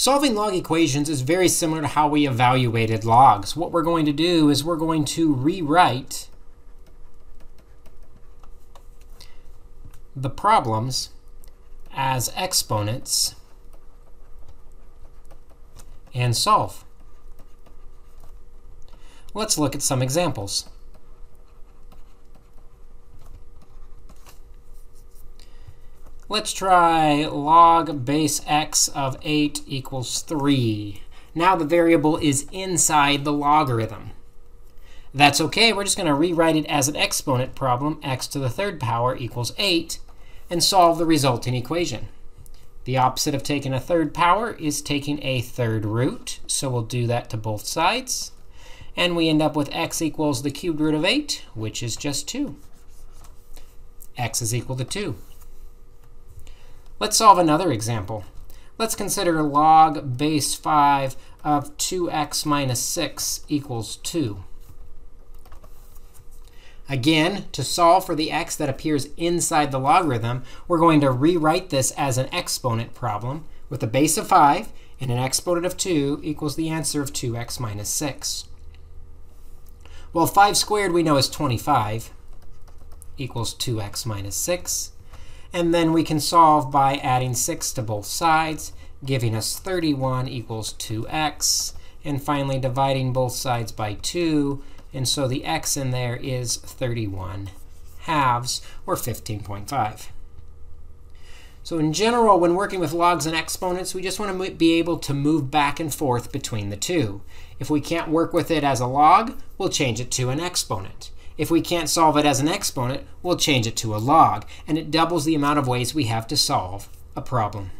Solving log equations is very similar to how we evaluated logs. What we're going to do is we're going to rewrite the problems as exponents and solve. Let's look at some examples. Let's try log base x of 8 equals 3. Now the variable is inside the logarithm. That's OK. We're just going to rewrite it as an exponent problem, x to the third power equals 8, and solve the resulting equation. The opposite of taking a third power is taking a third root. So we'll do that to both sides. And we end up with x equals the cubed root of 8, which is just 2. x is equal to 2. Let's solve another example. Let's consider log base 5 of 2x minus 6 equals 2. Again, to solve for the x that appears inside the logarithm, we're going to rewrite this as an exponent problem with a base of 5 and an exponent of 2 equals the answer of 2x minus 6. Well, 5 squared we know is 25 equals 2x minus 6. And then we can solve by adding 6 to both sides, giving us 31 equals 2x. And finally, dividing both sides by 2. And so the x in there is 31 halves, or 15.5. So in general, when working with logs and exponents, we just want to be able to move back and forth between the two. If we can't work with it as a log, we'll change it to an exponent. If we can't solve it as an exponent, we'll change it to a log. And it doubles the amount of ways we have to solve a problem.